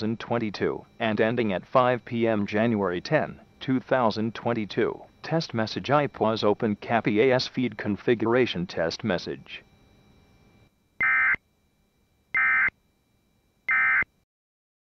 2022, and ending at 5 p.m. January 10, 2022. Test message IPAWS Open CAPI AS feed configuration test message.